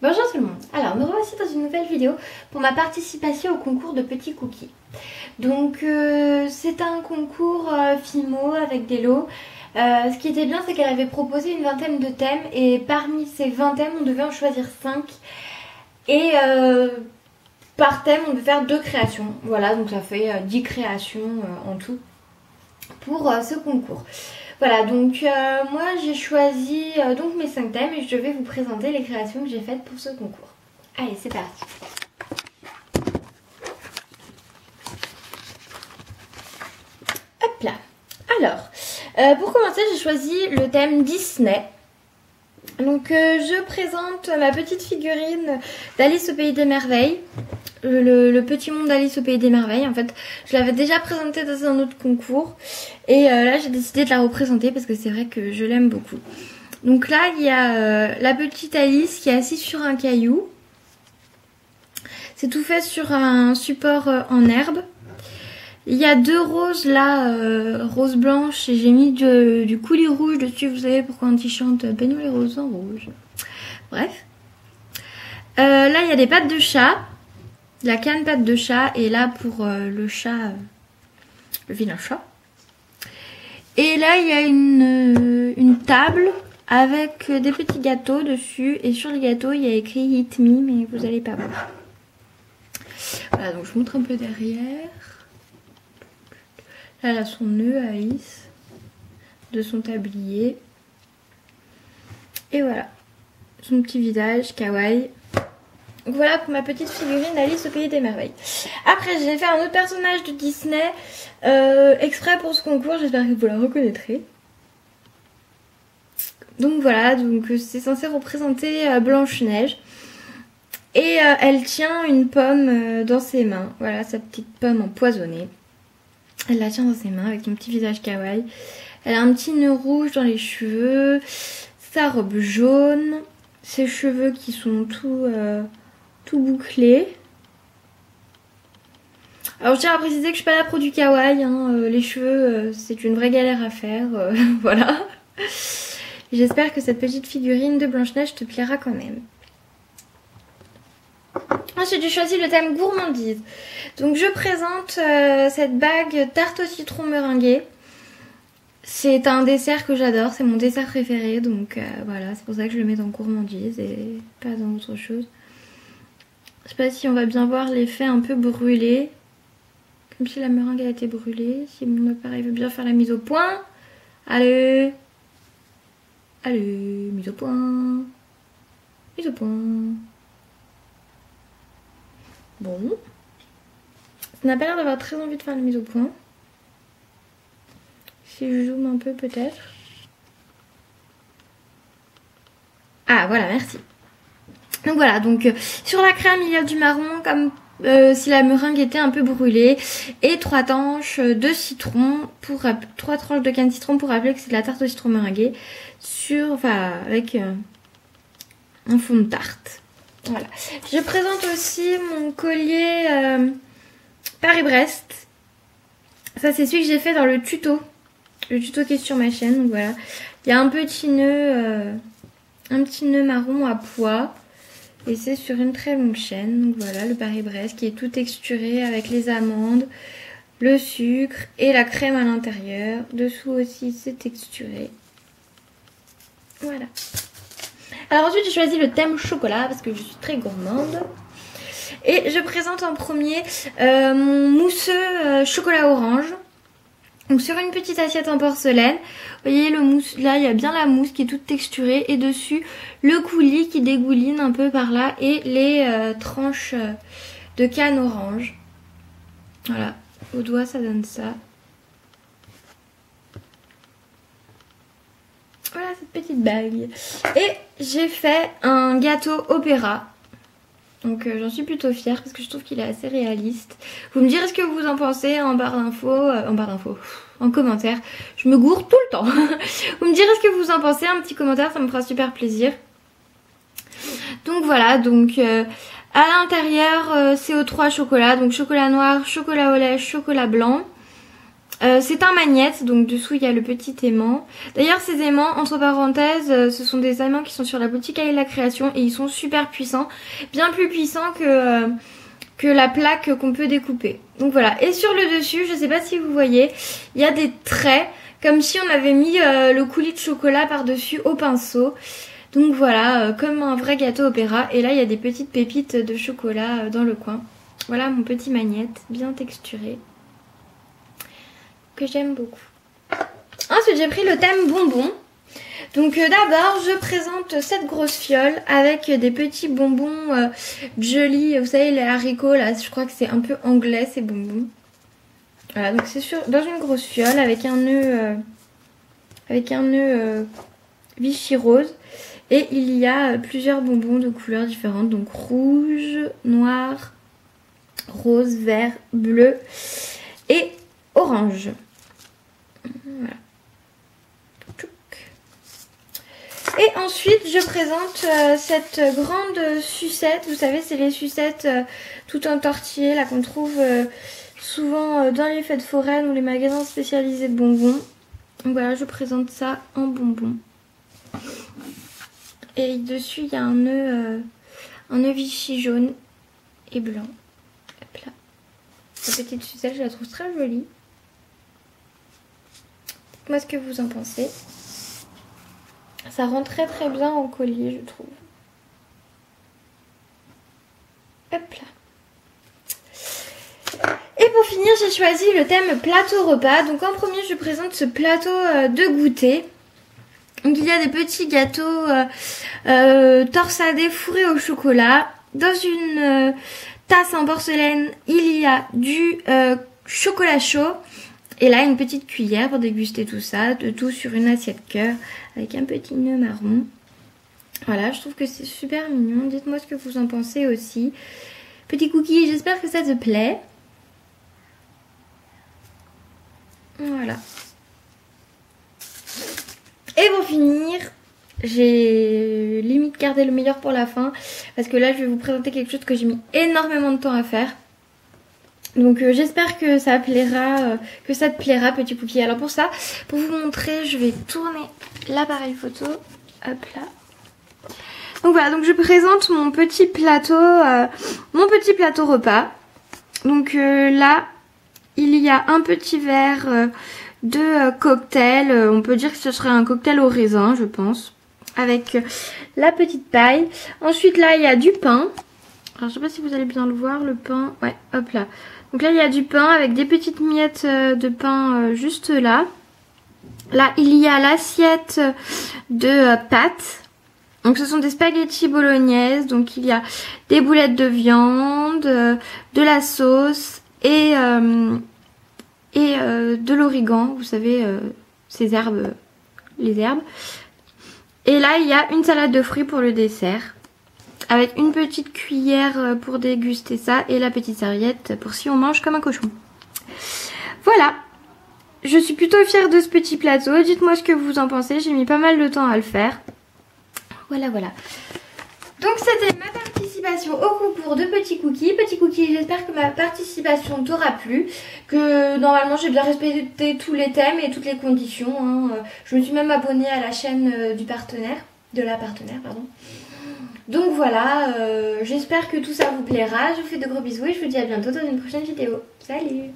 Bonjour tout le monde, alors nous revoici dans une nouvelle vidéo pour ma participation au concours de petits cookies. Donc euh, c'est un concours euh, FIMO avec des lots. Euh, ce qui était bien c'est qu'elle avait proposé une vingtaine de thèmes et parmi ces 20 thèmes on devait en choisir 5 et par thème on devait faire deux créations. Voilà donc ça fait 10 créations en tout pour ce concours. Voilà, donc euh, moi j'ai choisi euh, donc mes 5 thèmes et je vais vous présenter les créations que j'ai faites pour ce concours. Allez, c'est parti Hop là Alors, euh, pour commencer j'ai choisi le thème Disney. Donc je présente ma petite figurine d'Alice au Pays des Merveilles le, petit monde d'Alice au Pays des Merveilles. En fait, je l'avais déjà présenté dans un autre concours. Et euh, là, j'ai décidé de la représenter parce que c'est vrai que je l'aime beaucoup. Donc là, il y a euh, la petite Alice qui est assise sur un caillou. C'est tout fait sur un support euh, en herbe. Il y a deux roses là, rose blanche et j'ai mis du coulis rouge dessus. Vous savez pourquoi on chante Peignou les roses en rouge. Bref. là, il y a des pattes de chat la canne pâte de chat est là pour euh, le chat, euh, le vilain chat. Et là, il y a une, euh, table avec des petits gâteaux dessus. Et sur le gâteau, il y a écrit Hit Me, mais vous n'allez pas voir. Voilà, donc je montre un peu derrière. Là, elle a son nœud, Alice, de son tablier. Et voilà, son petit visage, kawaii. Voilà pour ma petite figurine d'Alice au Pays des Merveilles. Après, j'ai fait un autre personnage de Disney euh, exprès pour ce concours. J'espère que vous la reconnaîtrez. Donc voilà, euh, c'est censé représenter euh, Blanche-Neige. Et elle tient une pomme dans ses mains. Voilà, sa petite pomme empoisonnée. Elle la tient dans ses mains avec son petit visage kawaii. Elle a un petit nœud rouge dans les cheveux. Sa robe jaune. Ses cheveux qui sont tout tout bouclé. Alors je tiens à préciser que je suis pas là pour du kawaii, hein. euh, les cheveux euh, c'est une vraie galère à faire, euh, voilà. J'espère que cette petite figurine de Blanche-Neige te plaira quand même. Ensuite j'ai choisi le thème gourmandise. Donc je présente cette bague tarte au citron meringuée. C'est un dessert que j'adore, c'est mon dessert préféré, donc voilà, c'est pour ça que je le mets dans gourmandise et pas dans autre chose. Je sais pas si on va bien voir l'effet un peu brûlé. Comme si la meringue a été brûlée. Si mon appareil veut bien faire la mise au point. Allez Allez, mise au point. Mise au point. Bon. Ça n'a pas l'air d'avoir très envie de faire la mise au point. Si je zoome un peu peut-être. Ah voilà, merci. Donc voilà, donc euh, sur la crème il y a du marron comme euh, si la meringue était un peu brûlée et trois tranches de citron pour trois tranches de canne de citron pour rappeler que c'est de la tarte au citron meringuée sur enfin avec euh, un fond de tarte. Voilà. Je présente aussi mon collier Paris-Brest. Ça c'est celui que j'ai fait dans le tuto. Le tuto qui est sur ma chaîne. Voilà. Il y a un petit nœud un petit nœud marron à pois. Et c'est sur une très longue chaîne. Donc voilà, le Paris-Brest qui est tout texturé avec les amandes, le sucre et la crème à l'intérieur. Dessous aussi, c'est texturé. Voilà. Alors ensuite, j'ai choisi le thème chocolat parce que je suis très gourmande. Et je présente en premier euh, mon mousseux euh, chocolat orange. Donc sur une petite assiette en porcelaine, vous voyez le mousse, là il y a bien la mousse qui est toute texturée et dessus le coulis qui dégouline un peu par là et les euh, tranches euh, de canne orange. Voilà, au doigt ça donne ça. Voilà cette petite bague. Et j'ai fait un gâteau opéra. Donc euh, j'en suis plutôt fière parce que je trouve qu'il est assez réaliste. Vous me direz ce que vous en pensez en barre d'infos, euh, en barre d'infos, en commentaire. Je me gourre tout le temps. vous me direz ce que vous en pensez, un petit commentaire, ça me fera super plaisir. Donc voilà, donc euh, à l'intérieur c'est aux trois chocolats, donc chocolat noir, chocolat au lait, chocolat blanc. Euh, c'est un magnète, donc dessous il y a le petit aimant. D'ailleurs ces aimants, entre parenthèses, euh, ce sont des aimants qui sont sur la boutique et la création et ils sont super puissants. Bien plus puissants que, euh, que la plaque qu'on peut découper. Donc voilà. Et sur le dessus, je sais pas si vous voyez, il y a des traits comme si on avait mis le coulis de chocolat par-dessus au pinceau. Donc voilà, comme un vrai gâteau opéra. Et là, il y a des petites pépites de chocolat dans le coin. Voilà mon petit magnète, bien texturé j'aime beaucoup. Ensuite, j'ai pris le thème bonbons. Donc euh, d'abord, je présente cette grosse fiole avec des petits bonbons euh, jolis. Vous savez, les haricots, là, je crois que c'est un peu anglais, ces bonbons. Voilà, donc c'est dans une grosse fiole avec un nœud, euh, avec un nœud Vichy rose. Et il y a plusieurs bonbons de couleurs différentes, donc rouge, noir, rose, vert, bleu et orange. Et ensuite, je présente euh, cette grande sucette. Vous savez, c'est les sucettes euh, tout en tortillé, là, qu'on trouve euh, souvent dans les fêtes foraines ou les magasins spécialisés de bonbons. Donc voilà, je présente ça en bonbons. Et dessus, il y a un nœud, un nœud Vichy jaune et blanc. Hop là. Cette petite sucette, je la trouve très jolie. Dites-moi ce que vous en pensez. Ça rend très très bien en collier, je trouve. Hop là. Et pour finir, j'ai choisi le thème plateau repas. Donc en premier, je présente ce plateau euh, de goûter. Donc il y a des petits gâteaux euh, euh, torsadés fourrés au chocolat. Dans une tasse en porcelaine, il y a du chocolat chaud. Et là, une petite cuillère pour déguster tout ça, de tout sur une assiette cœur avec un petit nœud marron. Voilà, je trouve que c'est super mignon. Dites-moi ce que vous en pensez aussi. Petit cookie, j'espère que ça te plaît. Voilà. Et pour finir, j'ai limite gardé le meilleur pour la fin. Parce que là, je vais vous présenter quelque chose que j'ai mis énormément de temps à faire. Donc euh, j'espère que ça plaira, euh, que ça te plaira petit cookie. Alors pour ça, pour vous montrer, je vais tourner l'appareil photo. Hop là. Donc voilà, donc je présente mon petit plateau, euh, mon petit plateau repas. Donc là, il y a un petit verre de cocktail. on peut dire que ce serait un cocktail au raisin, je pense. Avec la petite paille. Ensuite là, il y a du pain. Alors je sais pas si vous allez bien le voir, le pain. Ouais, hop là. Donc là, il y a du pain avec des petites miettes euh, de pain euh, juste là. Là, il y a l'assiette de euh, pâtes. Donc ce sont des spaghettis bolognaises. Donc il y a des boulettes de viande, de la sauce et, et de l'origan. Vous savez, ces herbes, les herbes. Et là, il y a une salade de fruits pour le dessert avec une petite cuillère euh, pour déguster ça et la petite serviette pour si on mange comme un cochon. Voilà, je suis plutôt fière de ce petit plateau. Dites-moi ce que vous en pensez, j'ai mis pas mal de temps à le faire. Voilà, voilà. Donc c'était ma participation au concours de petits cookies. Petits cookies, j'espère que ma participation t'aura plu. Que normalement j'ai bien respecté tous les thèmes et toutes les conditions. Hein. Je me suis même abonnée à la chaîne euh, du partenaire, de la partenaire, pardon. Donc voilà, euh, j'espère que tout ça vous plaira. Je vous fais de gros bisous et je vous dis à bientôt dans une prochaine vidéo. Salut